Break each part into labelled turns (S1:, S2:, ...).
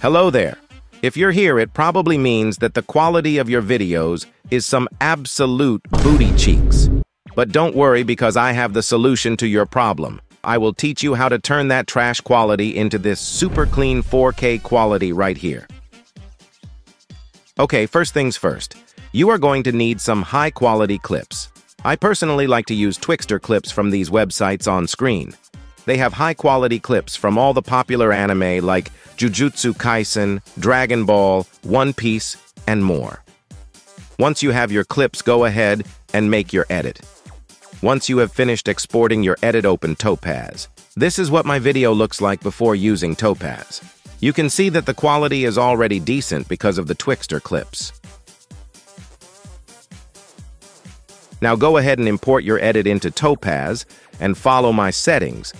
S1: Hello there. If you're here, it probably means that the quality of your videos is some absolute booty cheeks. But don't worry because I have the solution to your problem. I will teach you how to turn that trash quality into this super clean 4K quality right here. Okay, first things first. You are going to need some high-quality clips. I personally like to use Twixtor clips from these websites on screen. They have high-quality clips from all the popular anime like Jujutsu Kaisen, Dragon Ball, One Piece, and more. Once you have your clips, go ahead and make your edit. Once you have finished exporting your edit, open Topaz. This is what my video looks like before using Topaz. You can see that the quality is already decent because of the Twixtor clips. Now go ahead and import your edit into Topaz and follow my settings.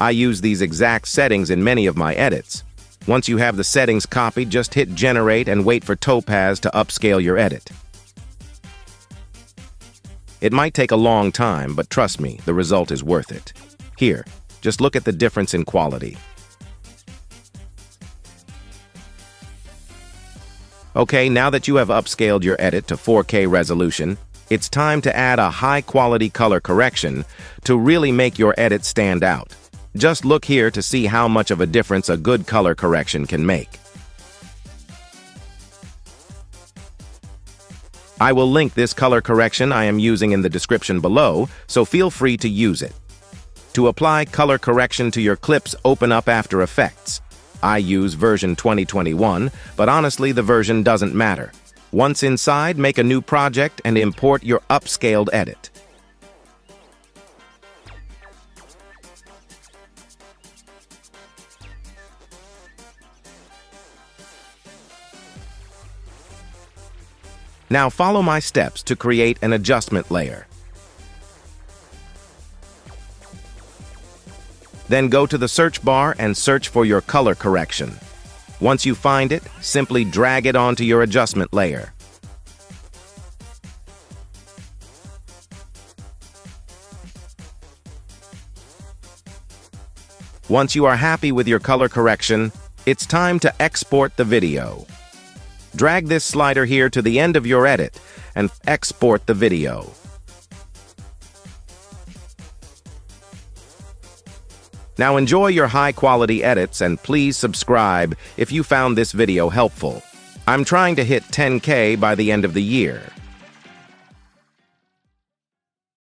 S1: I use these exact settings in many of my edits. Once you have the settings copied, just hit Generate and wait for Topaz to upscale your edit. It might take a long time, but trust me, the result is worth it. Here, just look at the difference in quality. Okay, now that you have upscaled your edit to 4K resolution, it's time to add a high-quality color correction to really make your edit stand out. Just look here to see how much of a difference a good color correction can make. I will link this color correction I am using in the description below, so feel free to use it. To apply color correction to your clips, open up After Effects. I use version 2021, but honestly the version doesn't matter. Once inside, make a new project and import your upscaled edit. Now follow my steps to create an adjustment layer. Then go to the search bar and search for your color correction. Once you find it, simply drag it onto your adjustment layer. Once you are happy with your color correction, it's time to export the video. Drag this slider here to the end of your edit and export the video. Now enjoy your high-quality edits and please subscribe if you found this video helpful. I'm trying to hit 10K by the end of the year.